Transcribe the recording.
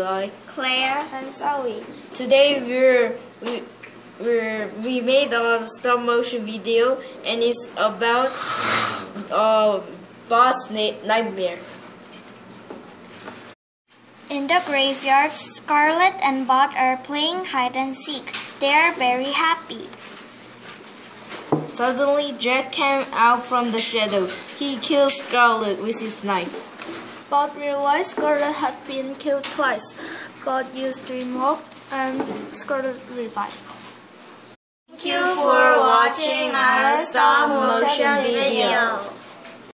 Joy. Claire, and Zoe. Today we're we we're, we made a stop motion video and it's about uh Bod's nightmare. In the graveyard, Scarlett and Bod are playing hide and seek. They are very happy. Suddenly, Jack came out from the shadow. He killed Scarlett with his knife. Bod realized Scarlett had been killed twice. Bod used Dream Walk and Scarlett revived. Thank you for watching our stop motion video.